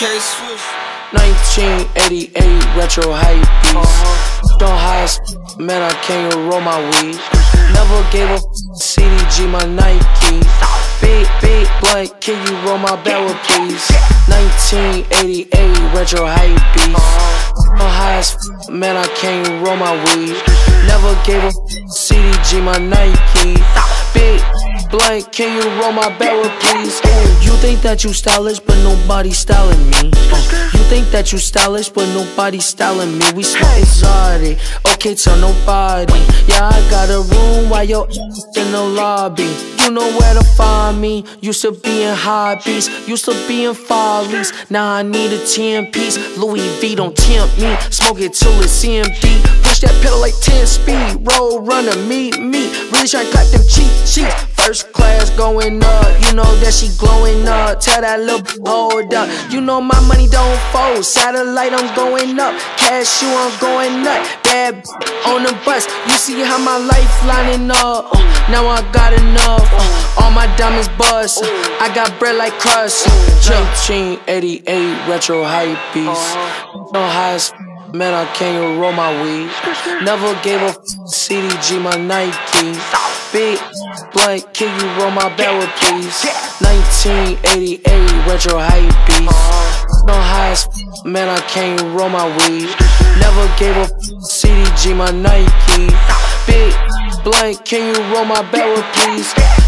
K Swisha. 1988 retro hype beast. Uh-huh. Don't hide, man, I can't roll my weed. Never gave a CDG my Nike. Big, big blunt, can you roll my barrel, please? 1988 retro hype beast. Uh-huh. Don't hide, man, I can't roll my weed. Never gave a CDG my Nike. Blunt, can you roll my barrel, please? You think that you stylish, but nobody styling me. You think that you stylish, but nobody styling me. We smoke exotic, okay, tell nobody. Yeah, I got a room while you're in the lobby. You know where to find me. Used to be in hobbies, used to be in follies. Now I need a 10 piece. Louis V don't tempt me. Smoke it till it's empty. Push that pedal like 10 speed. Road Runner, meet me. Really tryna clap them cheap sheets. First class going up, you know that she glowing up. Tell that little hold up. You know my money don't fold. Satellite, I'm going up. Cash, you, I'm going nut. Bad on the bus. You see how my life lining up. Uh, now I got enough. Uh, all my diamonds bust. Uh, I got bread like crust. 1988 retro hype beast. No highest. Man, I can't roll my weed. Never gave a CDG my Nike. Big blunt, can you roll my barrel, please? 1988 retro hype beast. No highest, man, I can't roll my weed. Never gave a CDG my Nike. Big blunt, can you roll my barrel, please?